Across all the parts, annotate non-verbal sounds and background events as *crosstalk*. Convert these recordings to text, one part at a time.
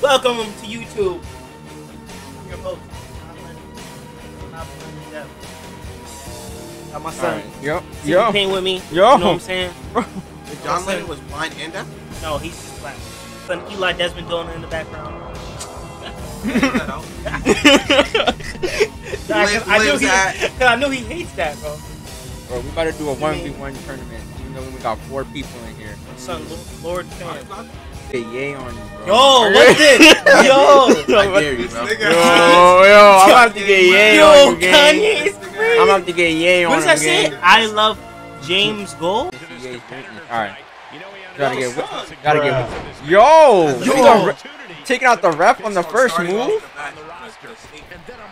Welcome to YouTube. I'm Your host. Got my son. Alright, Yo, Yo. yo, Pain with me. Yo. You know what I'm saying? *laughs* John Lennon was blind and deaf? No, he's just black. Son Eli Desmond Dolan in the background. Figure that out. Nah, 'cause I, knew he, *laughs* I knew he hates that, bro. bro, we about to do a one v one tournament. Even though we got four people in here. Son, Lord, Lord fan. Say yay on you, bro. Yo, *laughs* what's this? *laughs* Yo, I dare you, bro. Yo, yo, I'm about to get yay yo, on you, gang. Kanye is crazy. I'm about to get yay on What does that say? I love James Gold. Alright. Gotta get, wi- gotta get. wi- Yo, Yo. we taking out the ref on the first move. I'm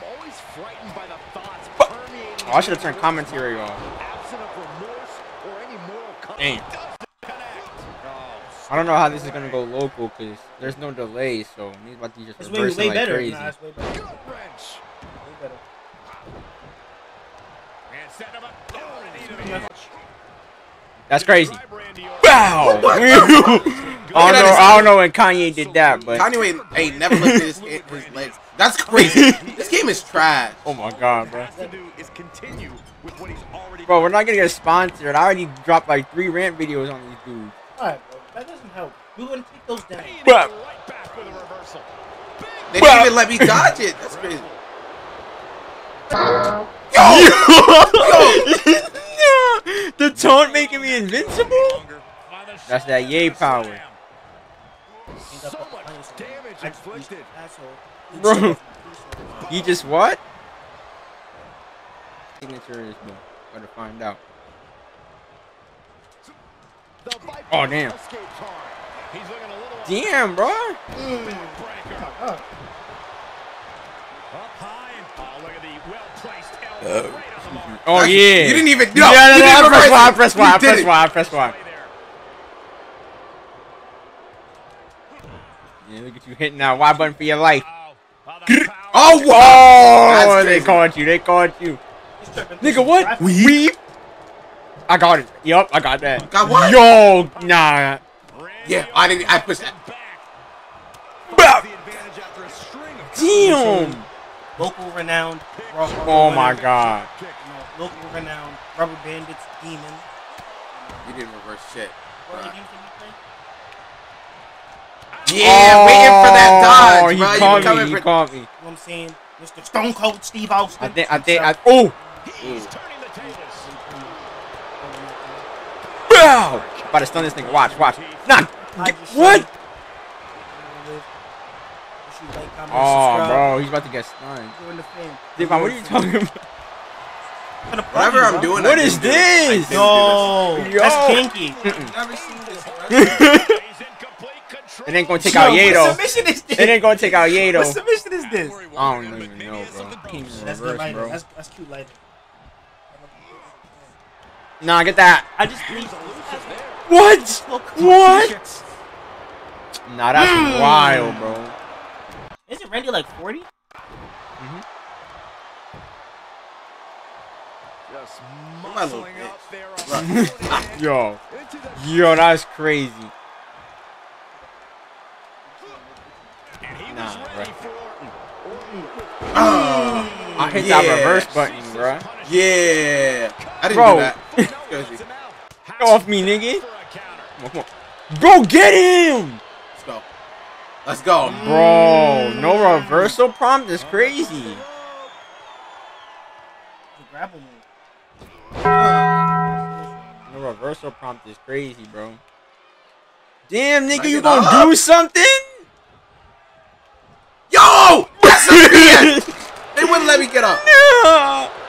always frightened by the thoughts But- permeating Oh, I should have turned commentary off. absent of remorse or any moral compass. Damn. Doesn't connect. I don't know how this is gonna go local because there's no delay, so he's about to just It's reverse way it like better. crazy. Nah, it's way better. Gut wrench. Way better. And set him up. Oh, and into the edge. That's crazy. Drive Wow! *laughs* I don't know. I don't know when Kanye did that, but Kanye ain't, ain't never lifted his, his legs. That's crazy. this game is trash. *laughs* oh my god, bro. Has to do is continue with what he's already Bro, we're not gonna get sponsored. I already dropped like three rant videos on these dudes. Alright, bro. That doesn't help. We wouldn't take those down. paying Bruh. right back with a reversal. They didn't even let me dodge it. That's crazy. *laughs* the taunt making me invincible? That's that yay power. So much damage inflicted. Asshole. Bro. *laughs* You just what? Signature is bro. Gotta find out. Oh, damn. Escapes hard. He's looking a little Damn, bro. backbreaker. Oh, Up oh, look at the well-placed elbow right on the mark. Oh yeah. You didn't even. Yeah, No, yeah, you yeah, didn't I press reverse Y, I it. press You Y, I did press it. Y, I press Y. Yeah, look at you hitting that Y button for your life. Oh, oh, the. Oh, wow. That's they caught you. They caught you. Nigga, what? Weep. I got it. Yup, I got that. Got what? Yo, nah. Randy Yeah, I didn't. I pushed that. back. Bah. The advantage after a string of Damn. Local renowned. Raw Oh my winner. god. You know, local renowned. Rubber Bandits Demon. You didn't reverse shit. What Bruh. other games did you play? Yeah, waiting for that oh, dodge, Oh, he bro. You caught coming me. He for- caught me. You know what I'm saying? Mr. Stone Cold Steve Austin. I think. I think. I, oh. He's turning the tables. Wow. About to stun this nigga. Watch. Watch. Nah. Get, what? Oh, bro. He's about to get stunned. Devon, what are you talking about? Whatever I'm doing. I What didn't is do it. This? didn't Yo, Yo. that's kinky. Never seen this. He's in complete control. It ain't gonna take out Yo, Yato. What submission is this? It ain't gonna take out Yato. What submission is this? I don't even know, bro. That's good reverse, lighting. bro. That's, that's cute lighting. Nah, get that. I just What? What? What? Nah, that's hmm. wild, bro. Isn't Randy like 40? Mm-hmm. Just my little muscling up there. Right. *laughs* Yo, the yo, that's crazy. and he Nah, was ready bro. for Oh, I hit Yeah. that reverse button, bro. yeah. I didn't Bro. do that. Get off me, nigga. for a counter. Come on, come on. Bro, get him! Let's go. Let's. Bro, no reversal prompt is crazy. The grapple move. No reversal prompt is crazy, bro. Damn, nigga, Back you gonna up. do something? Yo! That's a *laughs* man! They wouldn't let me get up. Yeah. *laughs*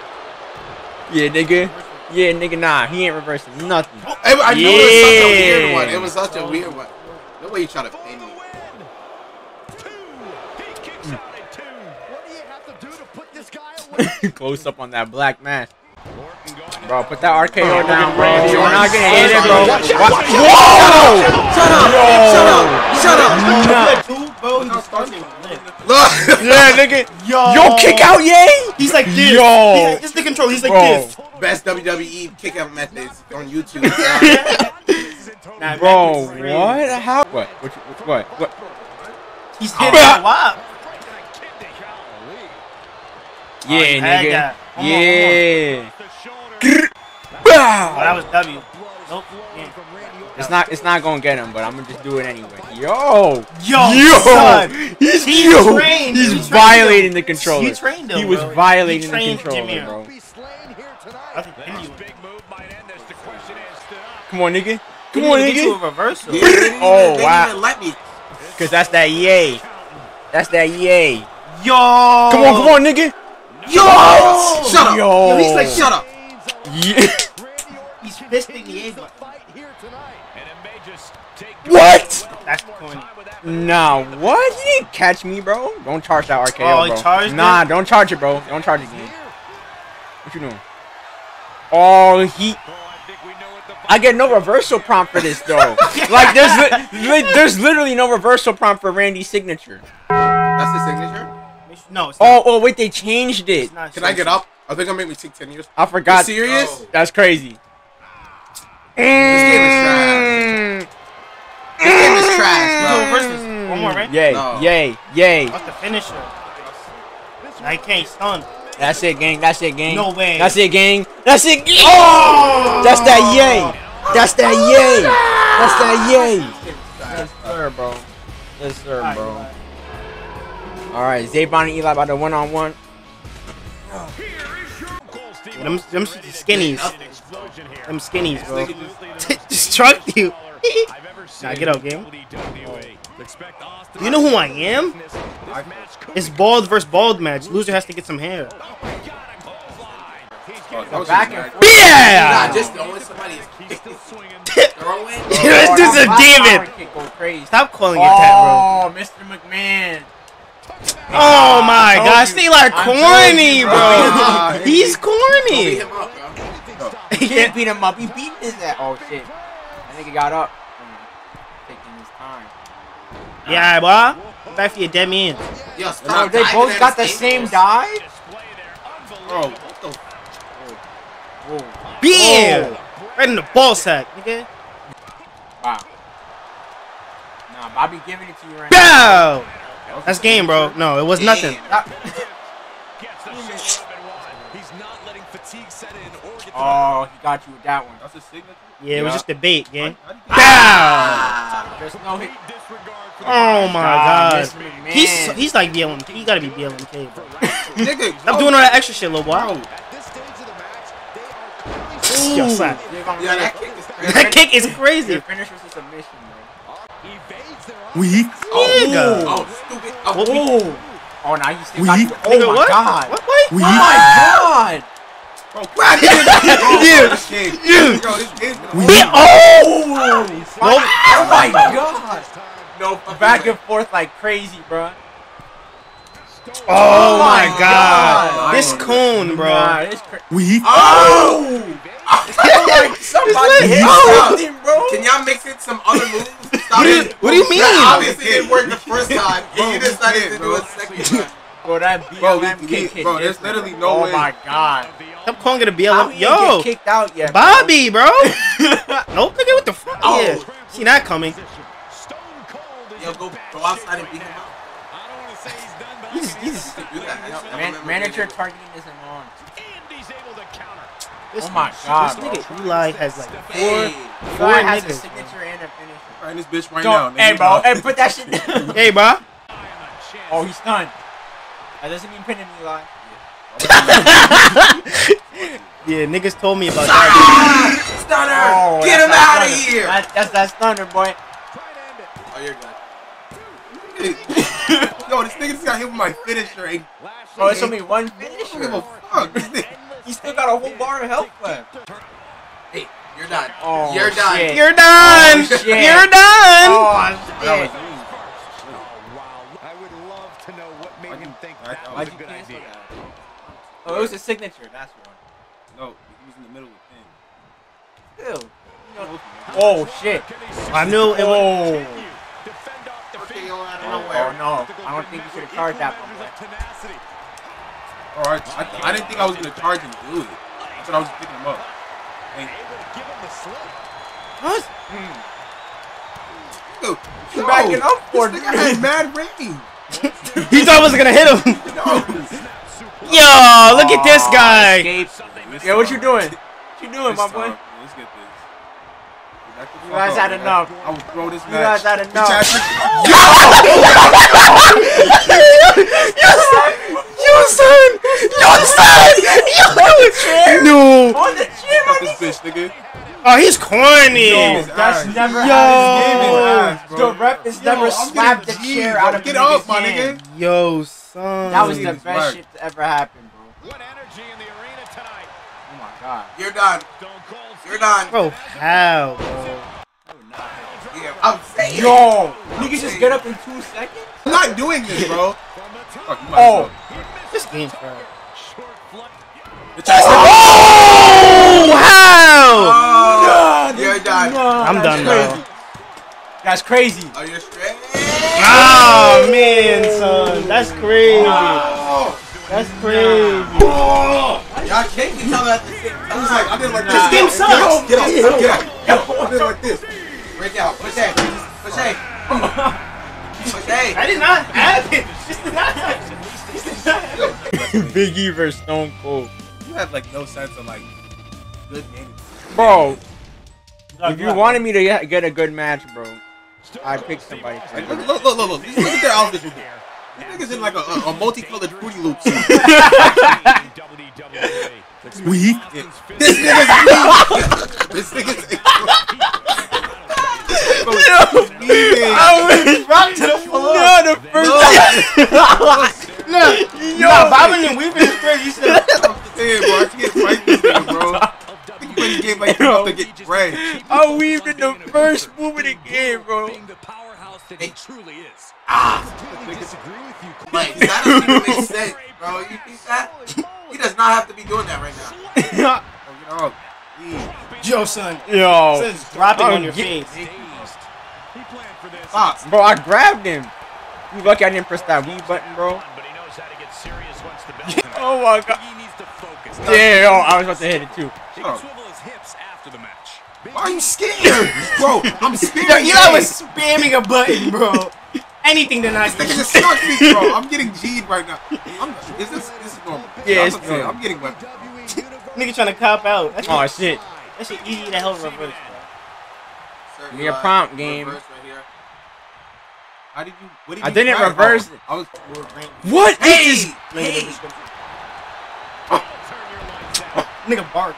Yeah, nigga. Yeah, nigga, nah, he ain't reversing nothing. I, I know it was such a weird one. It was such a weird one. No way you try to pin me. Two. He kicks out at two. What do you have to do to put this guy away? *laughs* Close up on that black mask. Orton going to Bro, put that RKO down, bro. Randy You're not gonna hit it, bro. Watch out, watch out. Whoa! Shut up! Shut up! Shut up! Like, dude, bro, he starts with lit. Look! Yeah, nigga. Yo. Yo, kick out, yay! He's like this. Yo. He's, this the control. He's like Bro. this. Best WWE kick out methods on YouTube. *laughs* Nah, Bro, Mac is crazy. what? How? What? What? What? What? He's hitting yeah. a wop. Yeah, Oh, nigga. that. Come on, yeah. Oh, that was W. Nope. Yeah. It's not. It's not gonna get him, but I'm gonna just do it anyway. Yo. Yo, Yo. son. He's, He yo, trained. He's He violating him. the controller. He trained him, He was bro. violating He the trained controller, Jameer. bro. Be slain here I tonight. think Indy was- Come on, nigga. Come He on, didn't get to a nigga. reversal. Yeah, they didn't even- Oh, they wow. let me. Cause that's that yay. That's that yay. Yo. Come on, come on, nigga. Yo! Shut up. Yo. Yo, he's like, shut up. Yeah. He's fisting the A button. Here tonight. What? That's the corny. Nah, what? He didn't catch me, bro. Don't charge that RKO, Oh, he bro. charged nah, it? don't charge it, bro. Don't charge it, game. What you doing? Oh, he. I get no reversal prompt for this though. *laughs* like there's li- li- there's literally no reversal prompt for Randy's signature. That's his signature? No, it's oh, not. Oh, oh wait, they changed it. It's not Can I get up? Are they gonna make me take 10 years? I forgot. You serious? Oh. That's crazy. This game is trash. Mm. This game is trash, bro. versus. One more, right? Yay, No. yay, yay. That's the finisher. I can't stun. That's it, gang. That's it, gang. No way. That's it, gang. That's it. Gang. Oh! That's that yay. That's that yay. That's that yay. Yes, sir, bro. Yes, sir, bro. Alright. All right, Zabon and Eli about the one on one. Yeah, them, them skinnies. Them skinnies, bro. Just *laughs* trucked you. *laughs* *laughs* nah, get out, game. You know who I am? It's bald versus bald match. Loser has to get some hair. Oh, oh Back just and bad. forth. Yeah! Nah, just throwing somebody is throwing. This dude's a demon. power kick go crazy. Stop calling it that, bro. Oh, Mr. McMahon. Bro. Oh my told gosh, you. they like corny, you, bro. bro. *laughs* *laughs* He's corny. him up, bro. He can't beat him up. He beat his ass. Oh shit. I think he got up. Taking his time. Yeah, bro. Back for your dead man. Yo, Bro, they both got the same die? dive. Bro, what the Whoa. Bam! Right in the ball sack, nigga. Wow. Nah, Bobby giving it to you right Bow! That's game, bro. No, it was nothing. *laughs* *laughs* Oh, he got you with that one. That's a signature? Yeah, it was just a bait, gang. How Bow! Ah, There's no hit. Oh my god. Mr. McMahon. He's he's like BLMK. He gotta be BLMK, bro. *laughs* I'm doing all that extra shit, little boy. Bro, At this stage of the match, they are Yo, slap. yeah, that kick is crazy. That kick is Their crazy. finish was a submission, bro. evades their Weak. Nigga. Oh, stupid. Oh, Oh. Oh, now you still got you. Oh my what? god. What? What? Oh my god. Bro, grab it. *laughs* Oh, you. This game. Yo, this game's gonna Be- oh! Oh my god. No, Back and forth like crazy, bro. Oh, oh my my god. God. This cone, bro. Nah, it's cra- Weak. Oh! Oh! Somebody hit Oh! something, bro. Can y'all mix in some other moves? What do you- it. what do you mean? That obviously didn't work the first time. And you decided to do a second *laughs* time. Bro, that Bro, BLM we- kick we- bro, there's literally bro. no Oh way. my god. Stop calling it a How BLM. Yo, get kicked out yet. Bobby, bro. *laughs* nope, nigga, what the fuck? Oh. Yeah, see that coming. Yo, go, go outside and beat him up. You just, you just, You can do that. I don't- I Man, remember manager being- targeting isn't on. This, Oh my god. This nigga Eli has like four. Hey, Four Eli has a niggas, signature and a finisher. right in this bitch right Don't, now. hey, bro, hey, put that shit *laughs* down. Hey, bro. Oh, he's stunned. That doesn't mean pinning Eli. *laughs* Yeah, niggas told me about that. Stunner! Oh, Get him out of here! That, that's that stunner, boy. Oh, you're good. *laughs* Yo, this nigga just got hit with my finisher. Ain't Bro, it's only one finisher. I don't give a finisher. fuck. This nigga- He still got a whole bar of health left. Hey, you're done. Oh, you're done. shit. You're done. Oh, shit. You're done. Oh, That was shit. you. I would love to know what made him think I- that was a good idea. that? Oh, it was a signature. That's one. No, he was in the middle of the Still. you know- Oh, shit. I knew it was. Oh. Okay, yo, out of Oh, no. I don't think you should have charged that one, boy. Alright, I, I didn't think I was gonna charge him, do it. I thought I was picking him up. And What? Hmm. Yo, You backing up for this nigga had mad range. *laughs* He thought I was gonna hit him. Yo, look at this oh, guy. Escape. Yeah, what you doing? What you doing, my boy? Let's get this. You guys had enough. I will throw this You match. guys had enough. *laughs* Yo, *laughs* son. Yo, son. Yo, no. On the chin, Fuck this bitch, nigga. Oh, he's corny. Yo, that's ass. never Yo. happened. Game his ass. The rep has Yo, never I'm slapped the G'd, chair bro. out of Get a up, nigga's my nigga. Yo, son. That was the best Mark. shit to ever happen, bro. What energy in the arena tonight. Oh my god. You're done. You're done. Oh, bro, how, bro? Yeah, I'm saying. Yo, niggas just get up in two seconds? I'm not doing this, bro. from. Fuck, you might Oh. As well. This game's trash. Short flush. Bitch ass Oh, how? Oh, you're done. I'm that's done, crazy. bro. That's crazy. Oh, you're straight. Oh, ah, man, son. That's crazy. Oh. That's crazy. Oh. Y'all can't be telling at the same time. I was like, I did like this. This game sucks. Get up, get up, get up, get up. I did like this. Break out. Push A. Push A. *laughs* Push A. That did not happen. This did not happen. This did not happen. Big E versus Stone Cold. You have like no sense of like good game. Bro, if you wanted me to get get a good match, bro, I'd pick somebody. Like, you. look, look, look, look, look. Look at their outfits. with them. These niggas in like a, a, a multicolored Fruity Loops. *laughs* WWE. Weak. This nigga's weak. This nigga's. Bro, weaving. Rock to the floor. No, the first *laughs* Look, yo, bobbing and weaving is crazy. You said, *laughs* I'm saying, bro. I can't fight this nigga, bro. I *laughs* think you play this game like you about to get bread. I weaved in the first move of the game, bro. Being the powerhouse that he truly is. Ah. Completely disagree with you. Like, that doesn't even make *laughs* sense, bro. You think that? He does not have to be doing that right now. Oh, you son. Yo, Son's dropping Oh, on your get- face. He planned for this. Stop. bro, I grabbed him. You lucky I didn't press that weave button, bro. But he knows how to get serious once the bell. Oh my god. He needs to focus. Yeah, yo, I was about to hit it too. He can swivel his hips after the match. Why are you scared? Bro, I'm Yo, scared. Eli was spamming a button, bro. Anything to not Nigga just stuck me, bro. I'm getting G'd right now. I'm, is this, this is normal? Yeah, I'm it's saying, normal. I'm getting weapons. *laughs* Nigga trying to cop out. That oh, shit, Oh shit. that shit easy to hell reverse, bro. Sir, Give me a prompt game. right here. How did you? What did I you didn't oh, reverse Oh, it. I was. What Hey, is Link hey. Description. Nigga bark.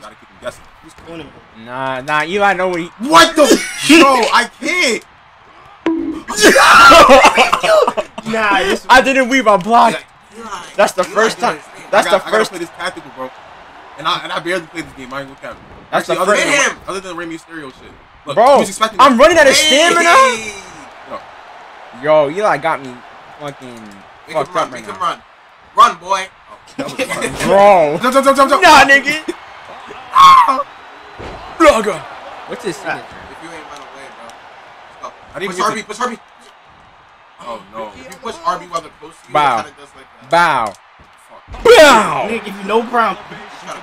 Gotta keep him guessing. Who's corning him? Nah, nah, Eli know what he. What the? *laughs* Bro, I can't. *laughs* Nah, this I didn't weave, I blocked. Eli, That's the Eli first time- that's I the got, I gotta first- play this tactical, bro. And I and I barely played this game. I ain't gonna count. That's the other first- than, Hit him. Other than Rey Mysterio shit. Look, Bro, he was expecting I'm that. running out of stamina? No, Yo, Eli got me fucking make him run. up right Make him run. Run, boy. That was fun. Bro. Jump, jump, jump, jump, jump. Nah, nigga. Ah! Blogger. What's his signature? Ah. If you ain't run away, bro. Let's. I didn't Push get RB, push RB. Oh no. If you push RB while they're close to you, Wow. it kinda does like that. Bow. Fuck. Bow. nigga give you no prompt. Shut up.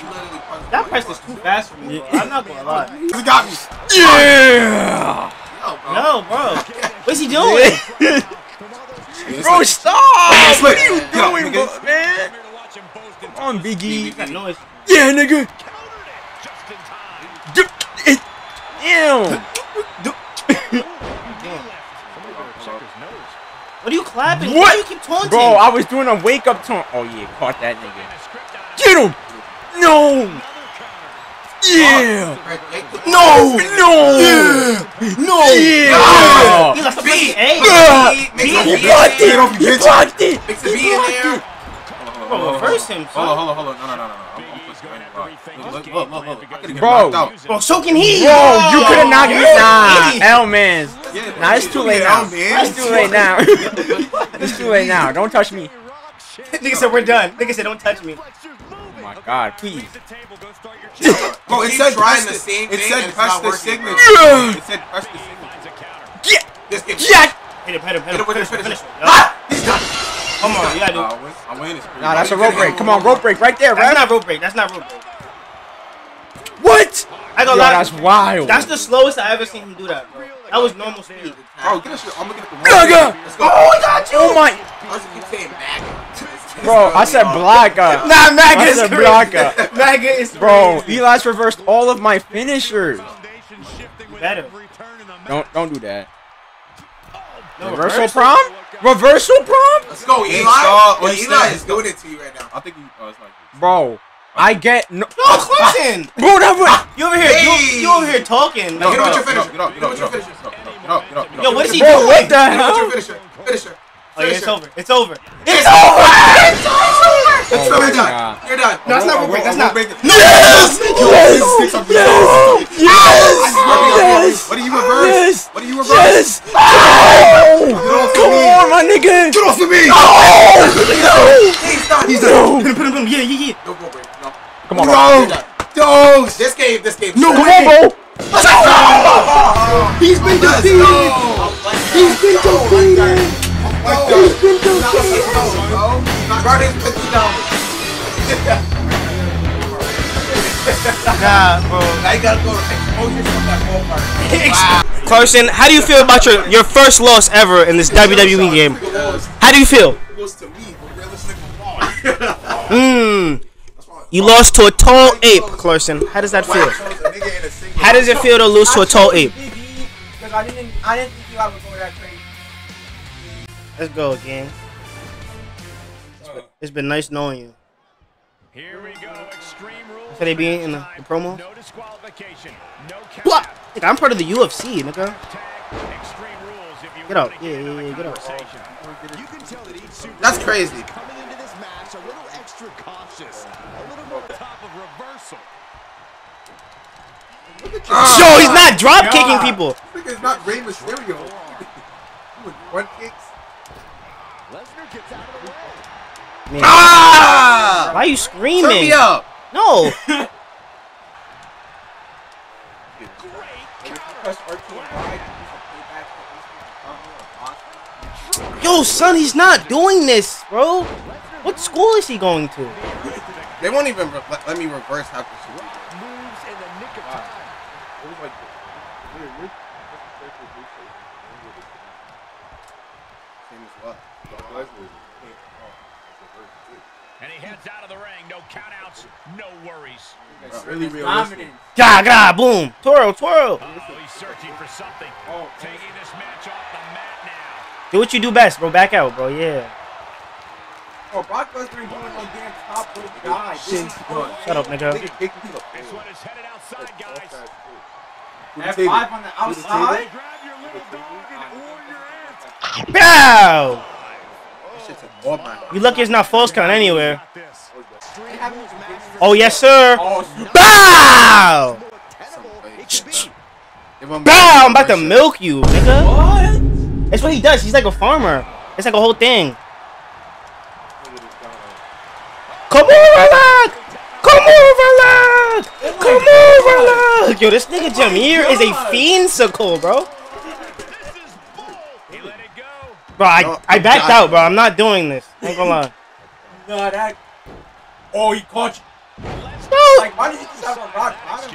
You literally punched That me. press is too fast for me, bro. I'm not gonna lie. He got me. Yeah. Yo, bro. No, bro. *laughs* What's he doing? *laughs* Bro, like- stop! What are you doing, nigga. bro, man? Come on, Biggie. You got noise. Yeah, nigga. D- it- Ew. What are you clapping? What? Why you keep taunting? Bro, I was doing a wake up taunt. Oh yeah, caught that nigga. Get him! No! Yeah! Right, take the- No! No! no. Yeah! He's like, B. hey. Ah! B. Mix a You B blocked it! You blocked it! Mix a B in. Bro, reverse him, Hold on, hold on, hold on. No, no, no, no. Look, look, look, look. I Bro. get knocked out. Bro, so can he. Bro, you could have knocked me. You're Nah, an. L man. Nah, it's too late now. It's too late now. It's too late now. Don't touch me. Nigga said we're done. Nigga said don't touch me. Oh my god, please. *laughs* Bro, it said trying press the the same It thing said it's press not the working, signature. bro. It said press the signature. Yeah! Just get Yeah! Hit him, hit him, hit Hit him. him with it, Finish him, finish finish it. him. Ah! Come on, you gotta Nah. I win. I win. Nah, that's a rope break. Come on, rope break right there, That's not rope break. That's not rope break. What? I Yo, that's wild. That's the slowest I ever seen him do that, bro. That was normal speed. Bro, get that shit. I'm gonna get the Gaga. Let's go. Oh, I got you. Oh my, I just keep saying MAGA. Bro! I said Blanca. Nah, Maga I is said. Blanca. Maga is Bro. Eli's reversed all of my finishers. Foundation shifting with Better. every turn in the match. Don't don't do that. No, Reversal reverse? prom? Reversal prom? Let's go, Eli. Install- Well. Eli is doing it to you right now. I think he. Oh, it's like. Bro, I get no. Yo, Clemson. Bro, that was. You over here? Hey. You, you over here talking? Get him with your Get up, finisher. get up, Get get with your up, get finisher. up, get up, get up, get up. Yo, what is he Bro, doing? what the Get him with hell? your finisher. Finisher. Oh, yeah, it's Finisher. over. It's over. It's over. It's over. Oh You're my done. God. You're done. No, it's not I real quick. will- That's I will not. break it. Yes! Yes! Yes! What do you reverse? Yes! What do you reverse? Yes! Oh! Come on, my nigga! Get off of me! He's done. He's Put done. him, put him, put him. Yeah, yeah, yeah. No go break. No. Come on, No! bro. Dose! This game. This game. No Come way! on, bro! He's been Let's defeated! go. He's been defeated! He's been defeated! Run his fifty dollars. Nah, bro. You gotta go expose yourself that ballpark. Carson, how do you feel about your, your first loss ever in this WWE game? How do you feel? Mmm. You lost to a tall ape, Clarkson. How does that feel? How does it feel to lose to a tall ape? Because I didn't, I didn't think Eli would go that. Let's go, gang. It's been nice knowing you. Here we go. Extreme rules. Should they be in the, the promo? No disqualification. No What? count. Nigga, I'm part of the UFC, nigga. Extreme rules. If you Get out. Yeah, yeah, yeah, get out. You can tell that each super That's crazy. coming into this match a little extra cautious, a little more Top of reversal. Yo, he's not drop kicking people. It's not Rey Mysterio. *laughs* With one kicks. Lesnar gets out of the way. Man, Ah! why are you Turn screaming? me up. No. *laughs* Yo, son, he's not doing this, bro. What school is he going to? They won't even re- let, let me reverse half the shit. Moves in the nick of time. Same as what? And he heads out of the ring. No countouts. No worries. Really realistic. Ga ga boom. Twirl, twirl. Oh, he's searching for something. Oh. Taking this match off the mat now. Do what you do best, bro. Back out, bro. Yeah. Oh, Brock Lesnar ain't doing no damn top rope guy. Shit. Shut up, nigga. This one is headed outside, guys. F5 on the outside. grab your little dog and or your aunt. Bow. That shit's an all man. You lucky it's not false count anywhere. Oh yes, sir. Oh, Bow. Him Bow. I'm about to milk you, nigga. what? That's what he does. He's like a farmer. It's like a whole thing. Come over, look. Come over, look. Come over, look. Yo, this nigga Jameer is a fiendsicle, bro. Bro, I, I backed out, bro. I'm not doing this. Ain't gonna lie. No, that. Oh, he caught you. Bro, Like, why did he just have a rock bottom?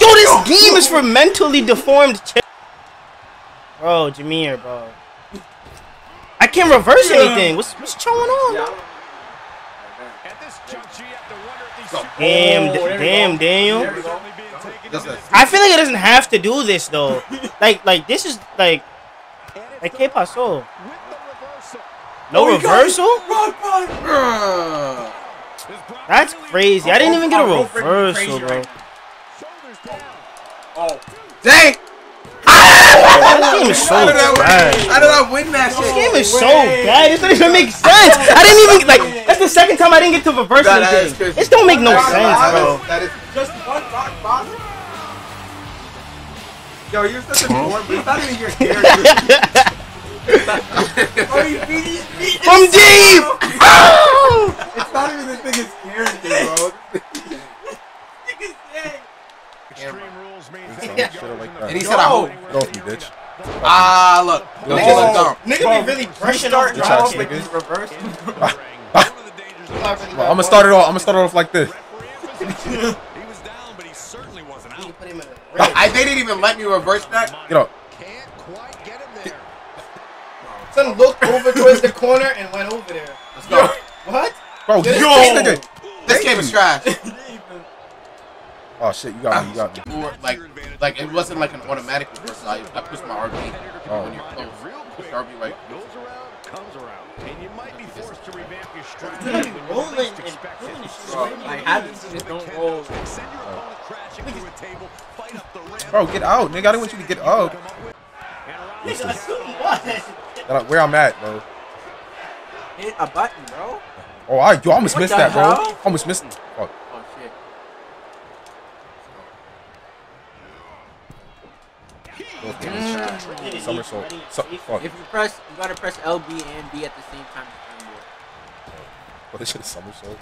Yo, this game is for mentally deformed chicks. Bro, Jameer, bro. I can't reverse anything. What's what's going on? bro? At this juncture, you have to wonder if these super Damn, Oh, there damn, go. Daniel. There we go. only being taken Just to a- I feel like it doesn't have to do this though. *laughs* Like, like this is like, like ¿qué pasó? With the reversal. No Oh, he got it. reversal? Rock bottom. Ugh. That's crazy. I didn't even get a Oh, oh, freaking reversal, bro. Shoulders. Oh, Dang! *laughs* This game is so How I win? bad. How did I win that This game is so bad. This doesn't even make sense. I didn't even like. That's the second time I didn't get to reverse Nah, that is anything. This don't make no sense, bro. That is just one rock bottom. Yo, you're such a dork, it's not even your *laughs* character. *laughs* oh, you beat beat. From deep. Oh! *laughs* It's not even this nigga's character, bro. Nigga's saying. extreme rules means And he said I hope. Get off me, bitch. Ah, look. Nigga look dumb. Nigga be really brushing off Start drop off kick. like these reverse. *laughs* I'm gonna start it off. I'm gonna start it off like this. He was down, but he certainly I, they didn't even let me reverse that. Get up. Can't quite get him there. Son looked over towards the corner and went over there. Let's go. What? Bro, Yo. this nigga. This game is trash. Oh shit, you got me. You got me. Or, like, like it wasn't like an automatic reversal. I, I pushed my RB Oh. when you're close. Push RB right. Goes around, comes around. And you might be forced to revamp your strategy. be when rolling least and expect doing it. this. Bro, already. like, how did you don't roll? Send your opponent uh. crashing through a table, fight up the ramp. Bro, get out, nigga. I didn't want you to get up. Nigga, I still what? Where I'm at, bro. Hit a button, bro. Oh, I, yo, I almost What missed that, bro. hell? Almost missed. Fuck. Oh shit. Somersault. So, fuck. If you press, you gotta press LB and B at the same time. to turn more. Well, this shit is somersault.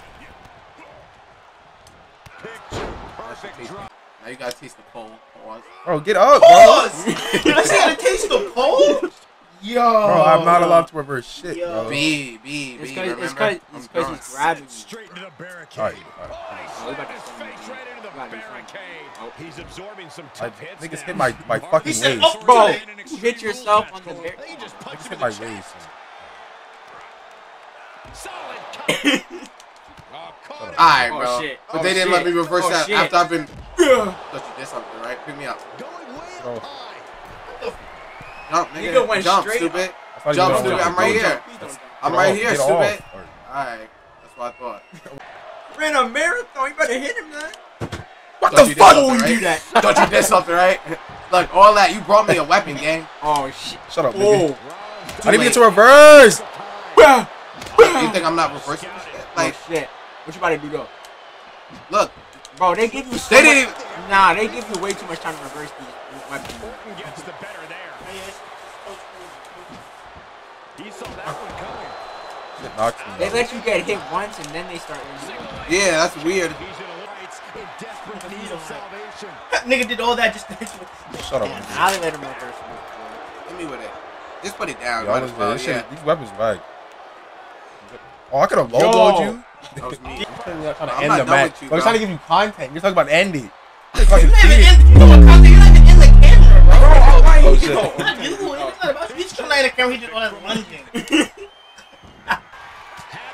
Perfect. Now you gotta taste the pole. Pause. Bro, get up, bro. Pause! I see how to taste the pole? Yo. Bro, I'm not allowed to reverse shit, Yo. bro. B, B, It's B. cause, it's cause, it's cause drunk. he's grabbing me. Straight into the barricade. Alright, alright. Oh, we about to His send him face right into the We about to send him. barricade. Oh. He's absorbing some I, tough hits. niggas now. hit my, my fucking He said, waist. oh, Bro, you hit yourself on the bar- He just Niggas punched him hit in my the waist. Solid *laughs* cut. Oh, caught. Alright, Oh, bro. shit. But Oh, they didn't let oh, shit. me reverse Oh, that shit. after I've been. Thought you did something, right? Pick me up. Going way Bro. Up high. Jump, nigga. Nigga went Jump, straight stupid. I thought you Jump, were stupid. I'm right Don't here. jump, please don't jump. I'm right off, here, stupid. Alright. Alright. That's what I thought. Ran a marathon. You better hit him, man. What Thought the you did fuck? something, Oh, you right? do that. Thought you did something, right? *laughs* Look, all that. You brought me a weapon, gang. Oh shit. Shut up, Oh. nigga. I didn't get to reverse. You think I'm not reversing? Like oh, Like, shit. What you about to do though? look. Bro, they give you so They much- didn't Nah, they give you way too much time to reverse these weapons. Gets the better there. He saw that one coming. Shit knocks me They let you get hit once and then they start reversing. Yeah, that's weird. He's in a lights in desperate need of salvation. Nigga did all that just to. Shut up. Now they let him reverse. Hit me with it. Just put it down. Yo, Might this, well, this yeah. shit, these weapons whack. Oh, I could have low blowed you. That was me. I'm trying to I'm end the match. you, I'm trying to give you content. You're talking about end it. You're You're fucking not even cheating. in, you know what, Conte, you're not even in the camera, bro. Oh, why Oh, you shit. Go? Not you. It's not about you. He's trying to in camera. *laughs* He did all that lunging.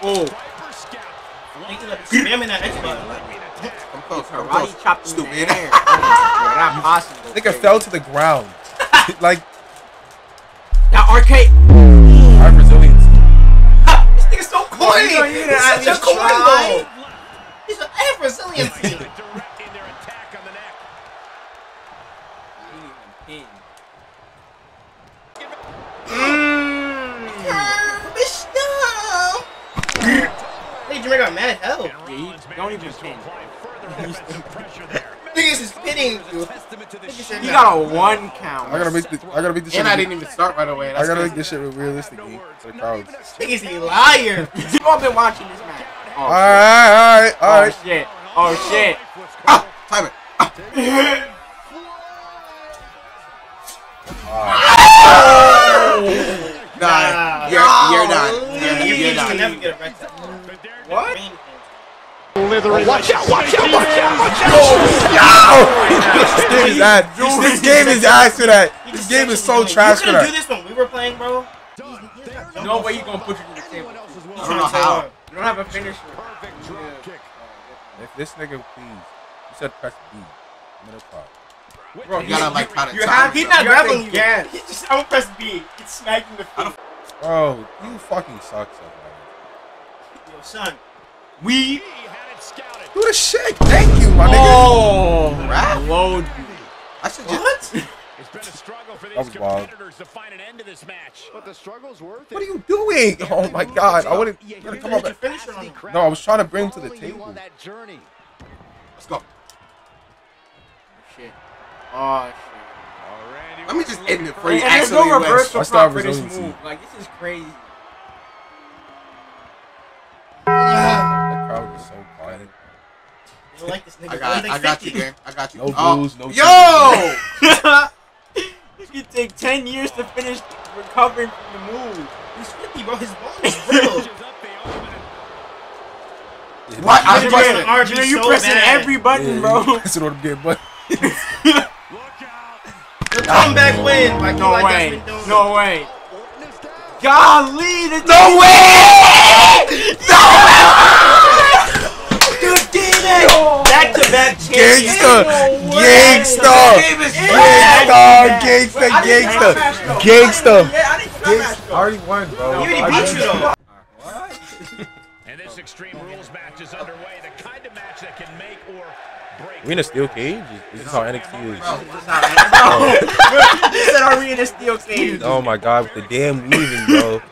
Oh, Viper scout. Like spamming that X button. I'm close. I'm karate close. chopped him in Stupid. the air. Oh, not possible. Nigga fell to the ground. *laughs* like, Now arcade. our resilience. This nigga's so corny. you know, you He's gotta at such a least corny try. bro. He's an I *laughs* have resiliency. Directing their attack on the neck. Bitch, no. Hey, Jamaica got hell. Yeah, he don't even pin. Apply further *laughs* defensive pressure *laughs* there. Niggas is pitting you. Testament to the Nigga said He got a one count. I gotta make the, I gotta make this shit. And I didn't even start right away. I gotta make crazy. this shit realistic for the crowds. Nigga's a liar. *laughs* You all been watching this match. Oh, All right, shit. all oh shit. Oh shit. Ah, time it. Nah, you're, you're done. You're, You you're can never done. get a red. What? Watch out, watch out, watch out, watch out. This game is ass. This game is ass for that. This game is so trash for You couldn't do that. this when we were playing, bro. No way he gonna put you to the table. I don't know how. You don't have a finisher. Perfect drop kick. If this nigga, please, you said press B. I'm gonna. Bro, You gotta like how to you have- He's not You have grabbing you. guess. He just, I'm gonna press B. It's smacking the feet. Bro, you fucking suck, son. Yo, son. We. He had it scouted. Do the shit. Thank you, my nigga. Oh, Rap? load. I should just. What? *laughs* It's been a struggle for these was wild. competitors to find an end to this match. But the struggle's worth it. What are you doing? Oh my god, I wouldn't. Yeah, I'm gonna you come Hit up. your finisher on him. No, I was trying to bring him to the Following you table. on that journey. Let's go. Shit. Oh shit. Already Let me just end it for you. And there's Actually, no win. reversal I still have for this move. Like this is crazy. That crowd was so quiet. You like this nigga. I got, They I got you, 50. gang. I got you. No oh. booze, no Yo! *laughs* It could take ten years to finish recovering from the move. He's 50, bro. His bone is *laughs* brittle. Pushes up the opening. What? I You're pressing. RB You know you so pressing bad. every button, Yeah, bro. That's what I'm getting, but Looking comeback win by No Eli way. No way. Golly, this No way! You did it. Back to back champions. Gangsta! Gangsta! Gangsta! Gangsta! Gangsta! Gangsta! Yeah, I didn't Gangsta! I already won, bro. He already beat you though. And this Extreme Rules match is underway. The kind of match that can make or break. We in a steel cage? Is this how NXT is? *laughs* He said, "Are we in a steel cage?" Oh my god, with the damn weaving, bro.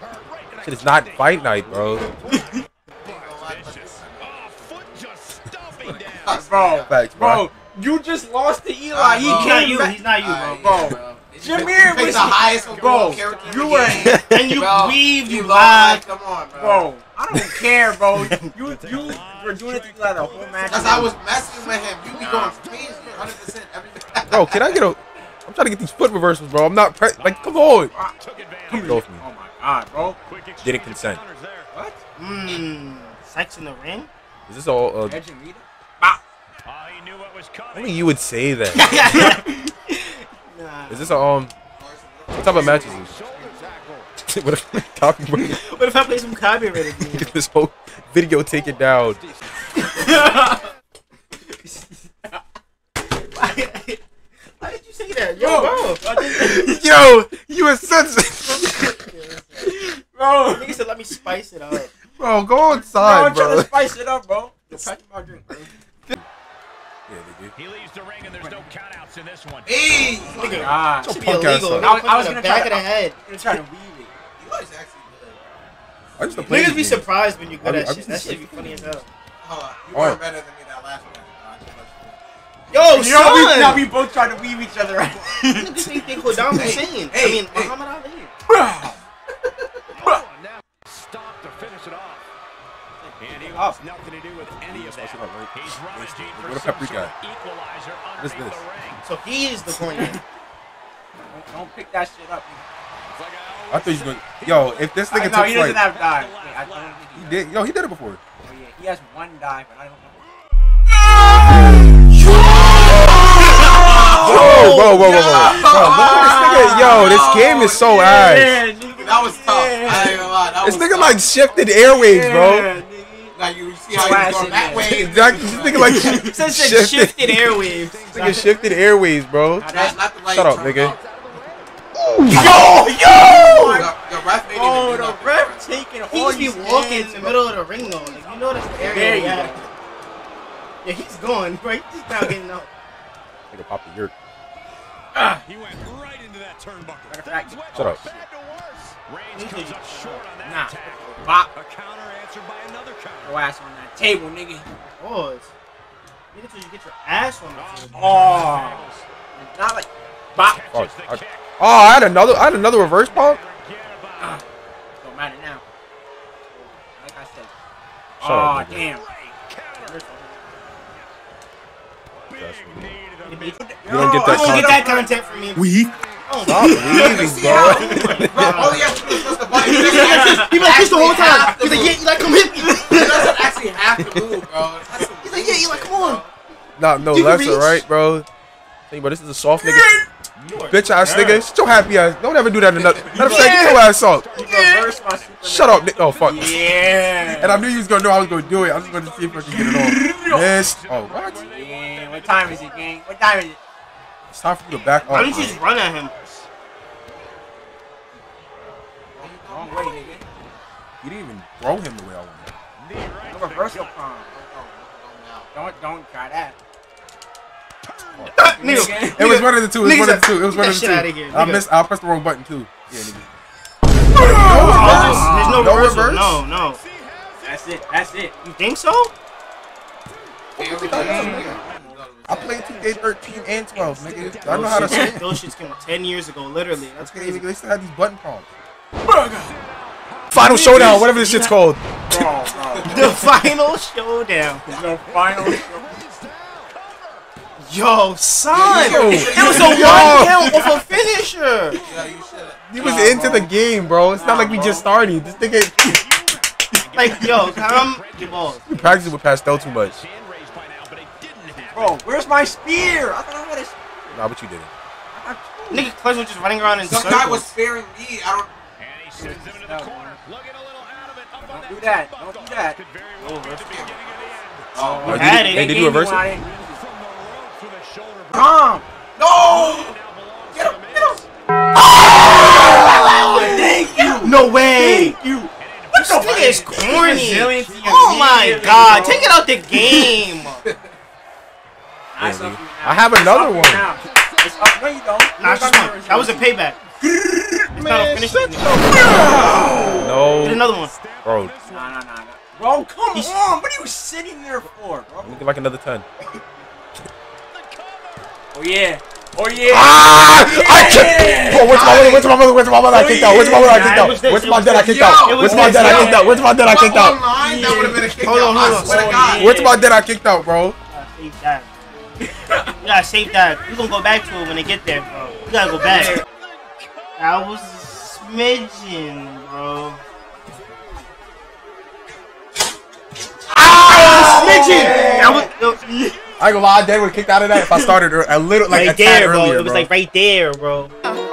Shit is not fight night, bro. Foot just stomping down. Bro, Facts, bro. bro, you just lost to Eli. He bro. He's not came you. back. He's not you, Alright, bro. Bro. bro. Jameer was- the highest overall Bro, character you the were- *laughs* And you Bro, weaved, you you lied. lied. Come on, bro. Bro, I don't care, bro. *laughs* You you were doing it to Eli the whole match. Because I was messing with him. You be going crazy. 100% everything. Bro, can I get a... I'm trying to get these foot reversals, bro. I'm not... Pre- like, come on. Took advantage. Come go with me. Oh my god, bro. Quick Didn't consent. What? Mmm. Sex in the ring? Is this all... Uh, Edge and Lita? He knew what was coming. only you would say that. *laughs* *laughs* Nah. Is this a, um... What type of match is this? *laughs* what if copyright? *laughs* What if I play some copyrighted *laughs* music? Get this whole video taken down. Why did you say that? Yo, bro. Yo, you a sensitive. Bro, Nigga said let me spice it up. Bro, go bro, outside, I'm trying bro. to spice it up, bro. Yo, pass me my drink, bro. Yeah, nigga. He leaves the ring and there's no countouts in this one. Hey! Nigga, God. should be punk ass illegal. I was- I was gonna back try of the to- head. I'm gonna try to weave it. Eli's actually good. I used to play Niggas be surprised when you go I at be- I shit. be That so- shit be funny as hell. Hold on. You Alright. weren't better than me that last match. bro. I just let you know. Yo, You know, we, now we both try to weave each other out. *laughs* Niggas think they Saddam Hey, Hussein. I hey, mean, hey. Muhammad Ali. Oh, now stop to finish it off. And he wants nothing to do with any of that. Spice it up, right? He's rummaging for What a some paprika. sort of equalizer What is underneath this? the ring. So he is the point. *laughs* Don't, don't pick that shit up. It's like I thought you was gonna. Yo, if this I, nigga no, took he doesn't flight, have die. Wait, I don't he he did. Yo, he did it before. Oh, yeah. He has one die, but I don't know. Whoa, whoa, whoa, whoa, whoa. Bro, look at this nigga. Yo, this game is so ass. That was tough. I ain't gonna lie. That This was nigga tough. like shifted airwaves, bro. Like you see how Flash he's going that man. way. Exactly. This nigga like *laughs* Since shifted. shifted airwaves. This nigga shifted airwaves, bro. Not, not the light Shut up, turned nigga. off. Yo, yo! Oh, the, the ref ain't Oh, the ref taking He all just be walking in the bro. middle of the ring though. Like you know that's the area. There you yeah. go. Yeah, he's going, right? He's now getting out. Nigga pop the yurt. Ah, he went right into that turnbuckle. Matter of fact, Things went Shut up. from bad to worse. Reigns comes up short on that Nah. attack. Bop. A counter answered by another counter. Your ass on that table, nigga. Pause. Nigga, till you get your ass on the table. Oh. Not like bop. Oh, Catches the I, kick. oh, I had another. I had another reverse pump. Forget. Don't matter now. Like I said. Shut oh, up, damn. Counter. Big knee to the You You don't get that won't get content. that content from me. We Oh, stop leaving, *laughs* See bro. Bro, *laughs* all *laughs* he has to do is press the button. He doesn't actually- He been pissed the whole time. He's like, yeah, you like, come hit me. He doesn't actually have to move, bro. That's some He's like, yeah, you like, come on. Nah, no You can left or reach. right, bro. Hey, bro, this is a soft nigga. Bitch ass nigga. Shut your happy ass. Don't ever do that. Another. Matter of fact, get your ass up. You reverse my Superman. Shut up, nigga. Oh fuck. Yeah. And I knew you was gonna know I was gonna do it. I was gonna see if I could get it on. *laughs* Missed. Oh what? Yeah. What time is it, gang? What time is it? It's time for you to back Why up. don't you just run at him? Wrong way, nigga. You didn't even throw him the way I wanted. No the reversal gut. palm. Don't don't try that. *laughs* Nigga, It was one of the two. It was one of the two. It was one of the two. I missed. I pressed the wrong button too. Yeah, nigga. There's no, No reverse? No, no. That's it. That's it. You think so? I played 2K13 and 12, nigga. I know how to Those shits- swing. Those shits came out 10 years ago, literally. That's crazy. they still have these button prompts. Final showdown, whatever this shit's called. Bro, bro. *laughs* The final showdown. The final show. Yo, son. Yo, It was a yo. one count of a finisher. Yeah, you should. He was into the game, bro. It's not like we just started. This nigga *laughs* Like, yo, calm your balls. he practiced with Pastel too much. Hand raised by now, but it didn't happen. Bro, where's my spear? I thought I had a spear. Nah, but you didn't. I got two. Nigga Clutch was just running around in Some circles. guy was sparing me. I don't. And he sends him into the corner. Looking a little out of it. Up Don't do that. that. Don't do that. Could very well oh, be the beginning of the end. Oh, You did had it. hey, did you reverse it? didn't use it. From the ropes with a shoulder block. Come. no! Now Get him, get him. Miz. Thank you. No way. Thank you. This nigga is corny. Oh my god. Take it out the game. Nice Yeah, of dude. you now. I have another one. It's up. No, you don't. Nah, just one. That was a payback. It's not a Man, finish. shut Get another one. bro. Nah, nah, nah. nah. Bro, come on. What are you sitting there for, bro? Let me get like another ten. *laughs* Oh, yeah. Oh, yeah. Ah! I kicked. Yeah. Bro, where's my mother? Where's my mother? Where's my mother? I kicked out. Where's my mother? I kicked Nah, it out. was this, Where's it my was dad? I this. kicked out. it Where's was my dad? I yo. kicked out. Where's my dad? I kicked out. line, that would have been a kick Hold on, out. hold I on. swear to God. Where's my dad? I kicked out, bro. You gotta save that. You gotta save that. You gonna go back to it when they get there, bro. You gotta go back. That was a smidgen, bro. Ah, smidgen. That was I ain't gonna lie, Dad would kicked out of that if I started a little like right a tad there, bro. earlier, It was bro. like right there, bro. Oh.